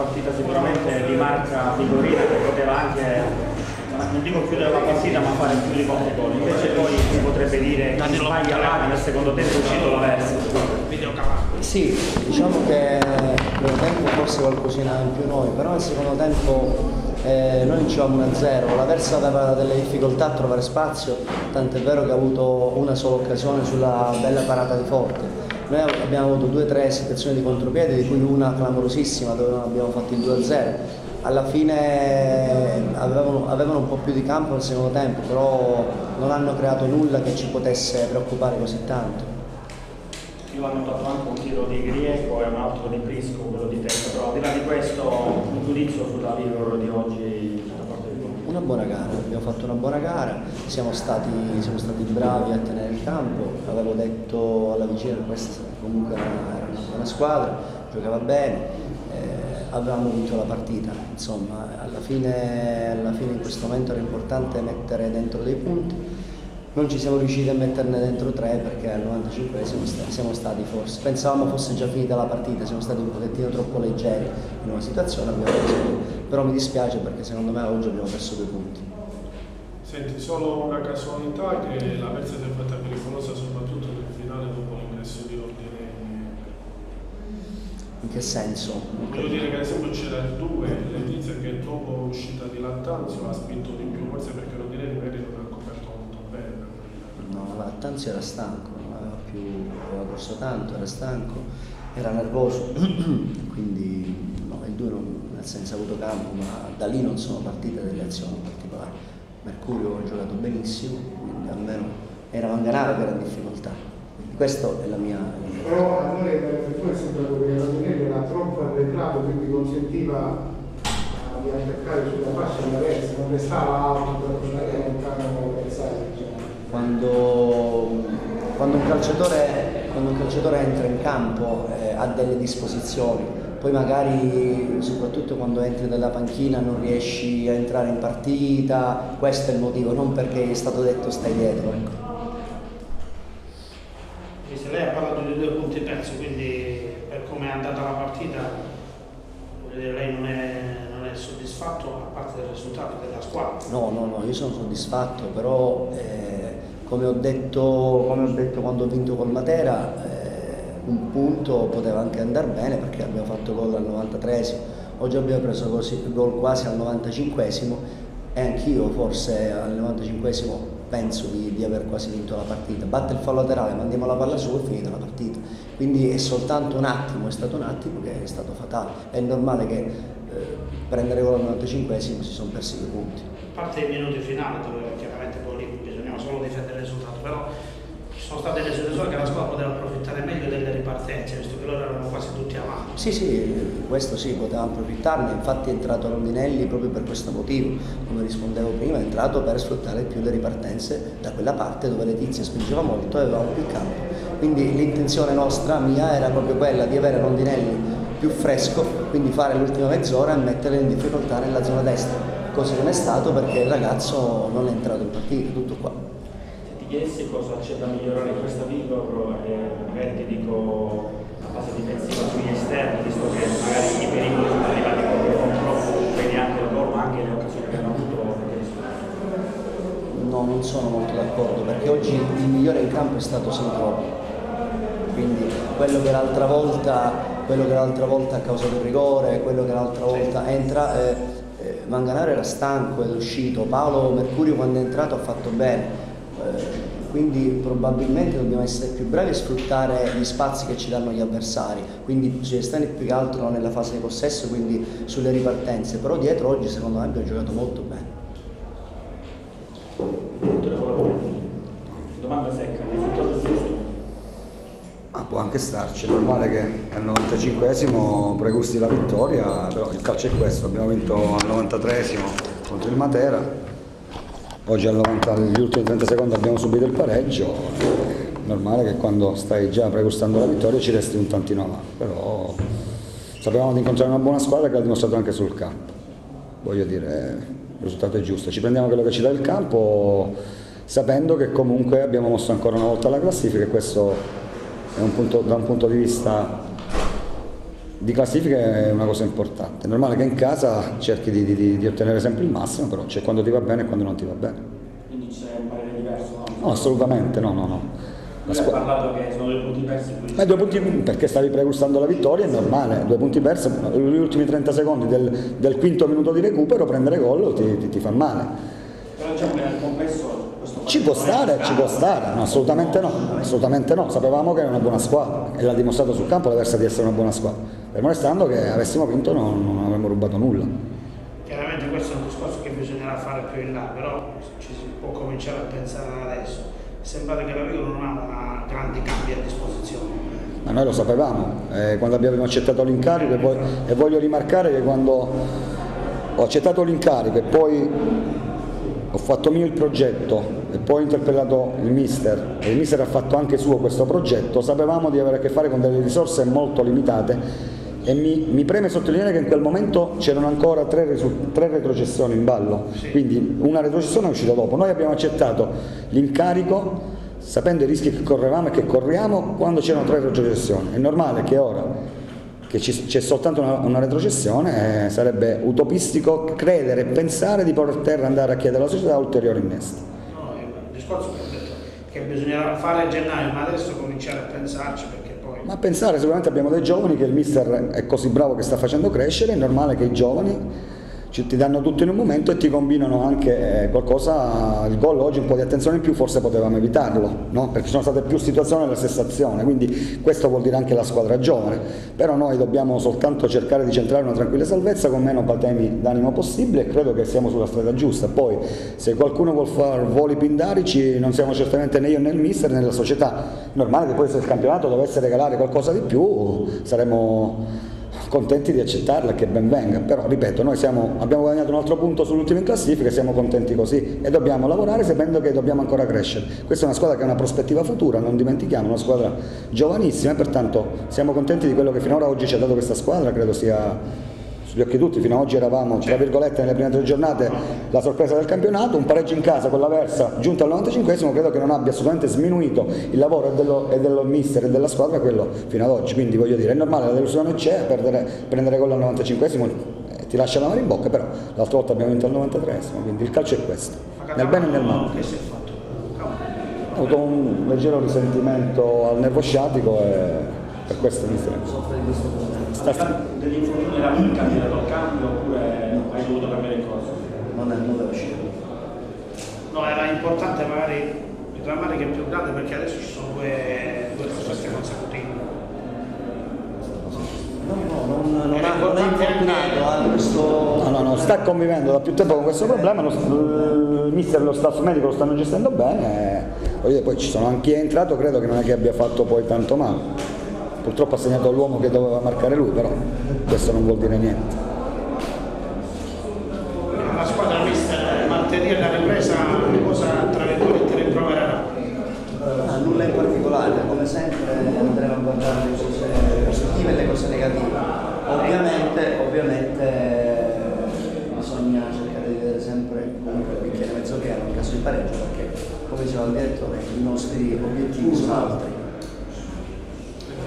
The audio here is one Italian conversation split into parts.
partita sicuramente di marca figurina che poteva anche non dico chiudere la partita ma fare più di pochi gol. Invece poi si potrebbe dire che sbaglia male nel secondo tempo è uscito la versa. Sì, diciamo che nel tempo forse qualcosina in più noi però nel secondo tempo eh, noi vincevamo 1-0 la Versa aveva delle difficoltà a trovare spazio tant'è vero che ha avuto una sola occasione sulla bella parata di Forte noi abbiamo avuto due o tre situazioni di contropiede di cui una clamorosissima dove non abbiamo fatto il 2-0 alla fine avevano, avevano, un po' più di campo nel secondo tempo, però non hanno creato nulla che ci potesse preoccupare così tanto. Io hanno fatto anche un tiro di Grieco e un altro di Prisco, quello di testa, però al di là di questo un giudizio sulla Vigor di oggi Una buona gara, abbiamo fatto una buona gara, siamo stati, siamo stati bravi a tenere il campo, avevo detto alla vigilia che questa comunque era una buona squadra, giocava bene avevamo vinto la partita, insomma alla fine, alla fine in questo momento era importante mettere dentro dei punti, non ci siamo riusciti a metterne dentro tre perché al 95 siamo stati, siamo stati forse, pensavamo fosse già finita la partita, siamo stati un pochettino troppo leggeri in una situazione, perso, però mi dispiace perché secondo me oggi abbiamo perso due punti. Senti, solo una casualità che la Versa si è fatta pericolosa soprattutto nel finale dopo l'ingresso di Ordine in che senso? Voglio dire che ad esempio c'era il 2, Letizia che dopo l'uscita di Lattanzio ha spinto di più, forse perché non direi magari non ha coperto molto bene. No, Lattanzio era stanco, non aveva più, aveva corso tanto, era stanco, era nervoso, quindi no, il 2 non, nel senso ha avuto campo, ma da lì non sono partite delle azioni particolari. Mercurio ha giocato benissimo, quindi almeno era Manganaro che era in difficoltà. Questa è la mia... Però a noi è sembrato che Ranieri era troppo arretrato, quindi consentiva di attaccare sulla fascia di destra, non restava alto per lontano quando, quando, un calciatore, quando un calciatore entra in campo eh, ha delle disposizioni, poi magari soprattutto quando entri nella panchina non riesci a entrare in partita, questo è il motivo, non perché è stato detto stai dietro. Ecco lei ha parlato di due punti persi, quindi per come è andata la partita, lei non è, non è, soddisfatto a parte del risultato della squadra? No, no, no, io sono soddisfatto, però eh, come, ho detto, come, ho detto, quando ho vinto col Matera, eh, un punto poteva anche andare bene perché abbiamo fatto gol al 93esimo, oggi abbiamo preso gol quasi al 95esimo e anch'io forse al 95esimo penso di, di, aver quasi vinto la partita. Batte il fallo laterale, mandiamo la palla su e finita la partita. Quindi è soltanto un attimo, è stato un attimo che è stato fatale. È normale che eh, prendere gol al 95 si sono persi due punti. A parte i minuti finali dove chiaramente poi lì bisognava solo difendere il risultato, però sono state le situazioni che la squadra poteva approfittare meglio delle ripartenze, visto che loro erano quasi tutti avanti. Sì, sì, questo sì, poteva approfittarne, infatti è entrato Rondinelli proprio per questo motivo, come rispondevo prima, è entrato per sfruttare più le ripartenze da quella parte dove Letizia spingeva molto e avevamo più campo. Quindi l'intenzione nostra, mia, era proprio quella di avere Rondinelli più fresco, quindi fare l'ultima mezz'ora e metterlo in difficoltà nella zona destra, cosa che non è stato perché il ragazzo non è entrato in partita, tutto chiedessi cosa c'è da migliorare in questa Vigor e magari ti dico la fase difensiva sugli esterni, visto che magari i pericoli sono arrivati proprio troppo, vedi anche gol ma anche le occasioni che hanno avuto. No, non sono molto d'accordo perché oggi il migliore in campo è stato Sintropi. Quindi quello che l'altra volta, quello che l'altra volta ha causato il rigore, quello che l'altra volta entra. Eh, eh, Manganaro era stanco ed è uscito, Paolo Mercurio quando è entrato ha fatto bene, eh, quindi probabilmente dobbiamo essere più bravi a sfruttare gli spazi che ci danno gli avversari, quindi sugli esterni più che altro nella fase di possesso, quindi sulle ripartenze, però dietro oggi secondo me abbiamo giocato molto bene. Domanda secca? Ah, può anche starci, è normale che al 95esimo pregusti la vittoria, però il calcio è questo, abbiamo vinto al 93esimo contro il Matera, Oggi al 90, negli ultimi 30 secondi abbiamo subito il pareggio, è normale che quando stai già pregustando la vittoria ci resti un tantino avanti, però sapevamo di incontrare una buona squadra che l'ha dimostrato anche sul campo. Voglio dire, il risultato è giusto, ci prendiamo quello che ci dà il campo sapendo che comunque abbiamo mosso ancora una volta la classifica e questo un punto, da un punto di vista di classifica è una cosa importante. È normale che in casa cerchi di, di- di ottenere sempre il massimo, però c'è quando ti va bene e quando non ti va bene. Quindi c'è un parere diverso, no? No, assolutamente, no, no, no. La parlato che sono due punti persi, Ma due punti perché stavi pregustando la vittoria, è normale, due punti persi, gli ultimi 30 secondi del, del quinto minuto di recupero, prendere gol ti, ti- ti fa male. però nel complesso questo Ci può stare, ci può stare, no, assolutamente no, assolutamente no, sapevamo che era una buona squadra e l'ha dimostrato sul campo l'aversa di essere una buona squadra, fermo restando che avessimo vinto non, non avremmo rubato nulla. Chiaramente questo è un discorso che bisognerà fare più in là, però ci si può cominciare a pensare adesso. Sembra che la Vigo non ha grandi cambi a disposizione. Ma noi lo sapevamo, eh, quando abbiamo accettato l'incarico e, poi- e voglio rimarcare che quando ho accettato l'incarico e poi ho fatto mio il progetto e poi ho interpellato il mister e il mister ha fatto anche suo questo progetto, sapevamo di avere a che fare con delle risorse molto limitate e mi, mi preme sottolineare che in quel momento c'erano ancora tre, tre retrocessioni in ballo, quindi una retrocessione è uscita dopo. Noi abbiamo accettato l'incarico sapendo i rischi che correvamo e che corriamo quando c'erano tre retrocessioni. È normale che ora che c'è soltanto una, una retrocessione eh, sarebbe utopistico credere e pensare di poter andare a chiedere alla società ulteriori innesti. No, il discorso che che bisognerà fare a gennaio, ma adesso cominciare a pensarci perché Ma pensare, sicuramente abbiamo dei giovani che il mister è così bravo che sta facendo crescere, è normale che i giovani ci, ti danno tutto in un momento e ti combinano anche eh, qualcosa, il gol oggi un po' di attenzione in più forse potevamo evitarlo, no? perché sono state più situazioni nella stessa azione, quindi questo vuol dire anche la squadra giovane, però noi dobbiamo soltanto cercare di centrare una tranquilla salvezza con meno patemi d'animo possibile e credo che siamo sulla strada giusta, poi se qualcuno vuol fare voli pindarici non siamo certamente né io né il mister né la società, normale che poi se il campionato dovesse regalare qualcosa di più saremo contenti di accettarla che ben venga, però ripeto, noi siamo- abbiamo guadagnato un altro punto sull'ultimo in classifica siamo contenti così e dobbiamo lavorare sapendo che dobbiamo ancora crescere. Questa è una squadra che ha una prospettiva futura, non dimentichiamo, una squadra giovanissima e pertanto siamo contenti di quello che finora oggi ci ha dato questa squadra, credo sia sugli occhi tutti, fino ad oggi eravamo tra virgolette nelle prime tre giornate la sorpresa del campionato, un pareggio in casa con l'Aversa giunto al 95esimo credo che non abbia assolutamente sminuito il lavoro e dello, e dello mister e della squadra quello fino ad oggi, quindi voglio dire è normale, la delusione c'è, perdere, prendere gol al 95esimo eh, ti lascia la mano in bocca, però l'altra volta abbiamo vinto al 93esimo, quindi il calcio è questo, nel bene e nel male. Che si è fatto? Cavolo. Ho avuto un leggero risentimento al nervo sciatico e per questo mi sta- soffre di questo problema. sta- degli infortuni era un candidato al cambio oppure hai dovuto cambiare il corso? Non è non deve uscire. No, era importante magari il rammarico è più grande perché adesso ci sono due, due trasferte consecutive. No, no, non, non, ha, non è infortunato, ha questo... No, no, no, sta convivendo da più tempo con questo problema, lo, il mister e lo staff medico lo stanno gestendo bene, e, voglio dire, poi ci sono anche entrato, credo che non è che abbia fatto poi tanto male. Purtroppo ha segnato l'uomo che doveva marcare lui, però questo non vuol dire niente. La squadra mister martedì alla ripresa cosa tra virgolette rimprovererà? Ah, nulla in particolare, come sempre andremo a guardare le cose positive e le cose negative. Ovviamente, ovviamente bisogna cercare di vedere sempre comunque il bicchiere mezzo pieno in caso di pareggio perché come diceva il direttore i nostri obiettivi sono altri.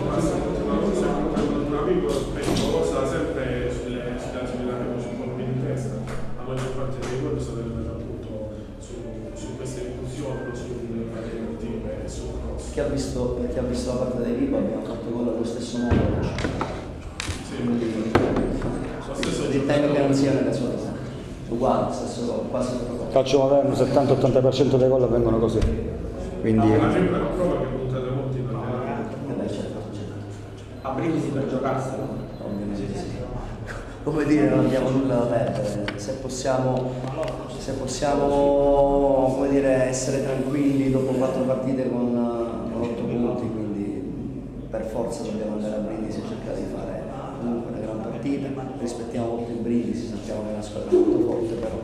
Un amico pericolosa sempre sulle situazioni che abbiamo sul colpo in testa, la maggior parte dei gol sono venuti appunto su, su queste inclusioni, sulle partite e sul cross. Chi ha visto, chi ha visto la partita di Vivo abbiamo fatto gol allo stesso modo oggi. Quindi ritengo che non sia nella sua vita. Uguale, stesso gol, quasi gol. Calcio moderno, 70-80% dei gol avvengono così. Quindi La fibra non prova che puntate molti in laterale. Eh certo, certo. A brindisi per giocarsela. Ovviamente sì. Come dire, non abbiamo nulla da perdere. Se possiamo, se possiamo come dire, essere tranquilli dopo quattro partite con, con otto punti, quindi per forza dobbiamo andare a Brindisi e cercare di fare comunque una gran partita. Rispettiamo molto il Brindisi, sappiamo che è una squadra molto forte, però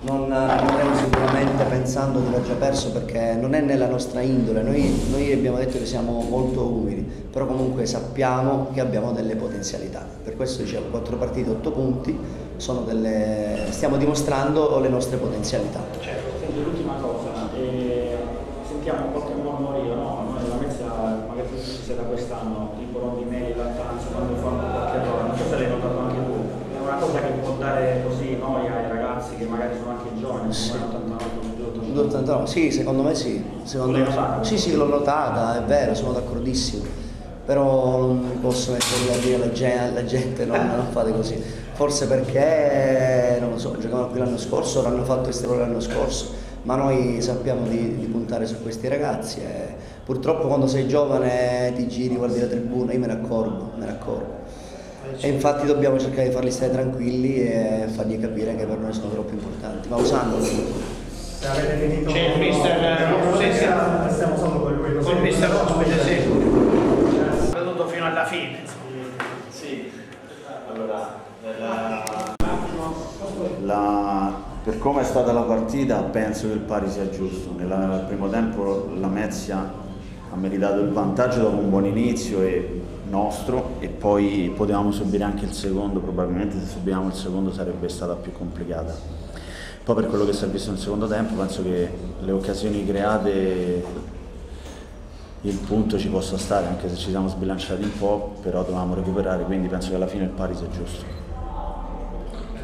non andremo sicuramente pensando di aver già perso perché non è nella nostra indole, noi, noi abbiamo detto che siamo molto umili, però comunque sappiamo che abbiamo delle potenzialità, per questo dicevo 4 partite, 8 punti, delle... stiamo dimostrando le nostre potenzialità. Certo, l'ultima cosa, eh, sentiamo qualche mormorio, no? Da quest'anno, tipo Rondinelli, Lattanza, quando fanno qualche errore, dare così noia ai ragazzi che magari sono anche giovani, Sì. come 89, 89, sì, secondo me sì. Secondo L'hai me- notata? Sì, sì, l'ho notata, è vero, sono d'accordissimo. Però non posso mettere lì a dire alla gente, alla gente non, non fate così. Forse perché, non lo so, giocavano qui l'anno scorso, l'hanno fatto esterno l'anno scorso, ma noi sappiamo di, di puntare su questi ragazzi e purtroppo quando sei giovane ti giri, guardi la tribuna, io me ne accorgo, me ne accorgo. E infatti dobbiamo cercare di farli stare tranquilli e fargli capire che per noi sono troppo importanti, ma usandoli. C'è il mister, stiamo solo con lui. Col mister ospite, sì. Venuto fino alla fine. Sì, allora, la- la- per come è stata la partita penso che il pari sia giusto. Nel primo tempo la Mezia ha meritato il vantaggio dopo un buon inizio e nostro e poi potevamo subire anche il secondo, probabilmente se subiamo il secondo sarebbe stata più complicata. Poi per quello che si è visto nel secondo tempo penso che le occasioni create il punto ci possa stare anche se ci siamo sbilanciati un po', però dovevamo recuperare, quindi penso che alla fine il pari sia giusto.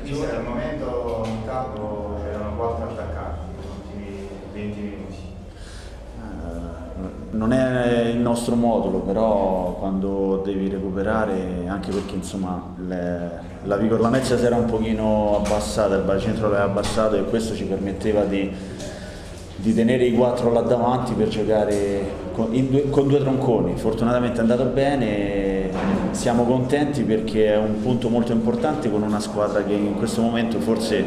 Al momento in campo c'erano quattro attaccanti negli ultimi 20 minuti. Non è il nostro modulo, però quando devi recuperare, anche perché insomma le- la Vigor La Mezza si era un pochino abbassata, il bacentro l'aveva abbassato e questo ci permetteva di, di tenere i quattro là davanti per giocare con, due, con due tronconi. Fortunatamente è andato bene, siamo contenti perché è un punto molto importante con una squadra che in questo momento forse,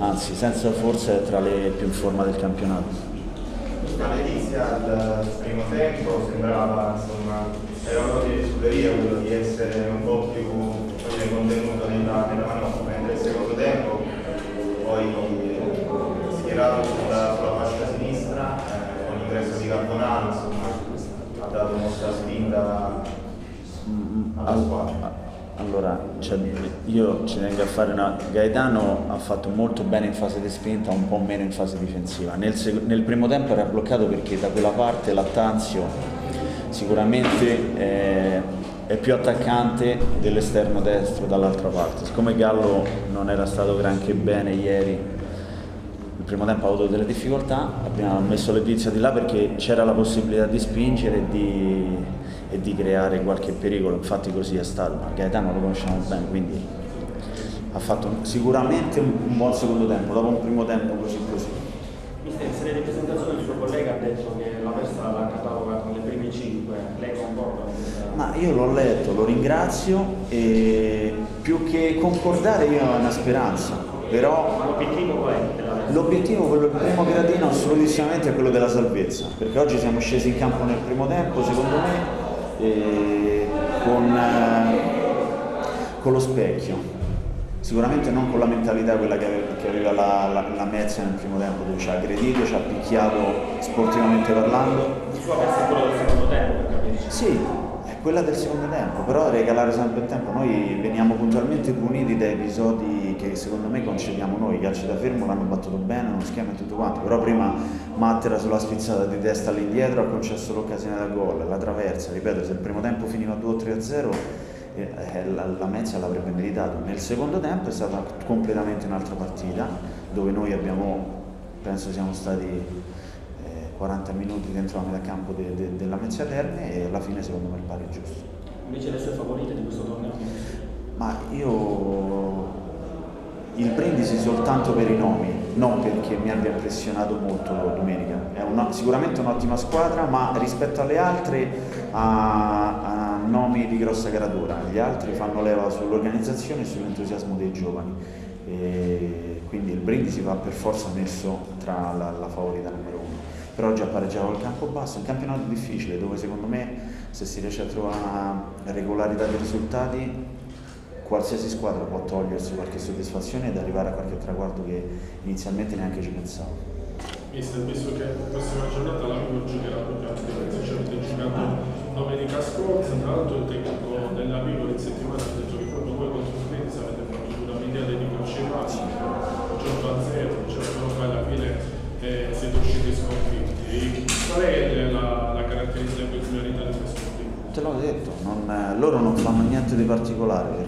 anzi senza forse, è tra le più in forma del campionato. All'inizio del primo tempo sembrava insomma era proprio di superiore quello di essere un po' più dire, contenuto nella, nella manovra, mentre il secondo tempo poi schierato sulla, sulla fascia sinistra eh, con l'ingresso di Carbonano insomma ha dato molta spinta alla squadra. Allora, cioè, io ci tengo a fare una... Gaetano ha fatto molto bene in fase di spinta, un po' meno in fase difensiva. Nel, sec- nel primo tempo era bloccato perché da quella parte Lattanzio sicuramente eh, è più attaccante dell'esterno destro dall'altra parte. Siccome Gallo non era stato granché bene ieri, primo tempo ha avuto delle difficoltà, abbiamo messo Letizia di là perché c'era la possibilità di spingere e di, e di creare qualche pericolo, infatti così è stato, ma Gaetano lo conosciamo bene, quindi ha fatto sicuramente un, buon secondo tempo, dopo un primo tempo così così. Mister, in serie di presentazione il suo collega ha detto che la Versa la cataloga con le prime 5, lei concorda? Ma io l'ho letto, lo ringrazio e più che concordare io ho una speranza, però Ma l'obiettivo qual è? L'obiettivo, quello il primo gradino, assolutissimamente è quello della salvezza, perché oggi siamo scesi in campo nel primo tempo, secondo me, con, eh, con lo specchio. Sicuramente non con la mentalità quella che aveva, che aveva la, la, la Mezza nel primo tempo, dove ci ha aggredito, ci ha picchiato sportivamente parlando. Il suo Versa è quello del secondo tempo, per capirci. Sì, è quella del secondo tempo, però regalare sempre il tempo. Noi veniamo puntualmente puniti da episodi secondo me concediamo noi. I calci da fermo l'hanno battuto bene, uno schema e tutto quanto. Però prima Mattera sulla spizzata di testa all'indietro ha concesso l'occasione da gol, la traversa, ripeto, se il primo tempo finiva 2 o 3 a 0 eh, eh, la, la Mezza l'avrebbe meritato. Nel secondo tempo è stata completamente un'altra partita dove noi abbiamo, penso siamo stati eh, 40 minuti dentro la metà campo de- de- della Mezza Terme e alla fine secondo me il pari è giusto. Invece le sue favorite di questo torneo? Ma io il brindisi soltanto per i nomi, non perché mi abbia impressionato molto domenica. È una- sicuramente un'ottima squadra, ma rispetto alle altre ha, nomi di grossa caratura. Gli altri fanno leva sull'organizzazione e sull'entusiasmo dei giovani. E quindi il brindisi va per forza messo tra la, la favorita numero uno. Però oggi ha pareggiato il campo basso, un campionato difficile dove secondo me se si riesce a trovare regolarità dei risultati qualsiasi squadra può togliersi qualche soddisfazione ed arrivare a qualche traguardo che inizialmente neanche ci pensavo. Mister, visto che la prossima giornata la Vivo giocherà proprio a Firenze, cioè avete giocato domenica scorsa, tra l'altro il tecnico della Vivo in settimana ha detto che proprio voi contro il Firenze avete fatto una miliardi di calci bassi, gioco a zero, cioè però poi alla fine eh, siete usciti sconfitti. Qual è la, la caratteristica peculiarità di questo? Te l'ho detto, non- loro non fanno niente di particolare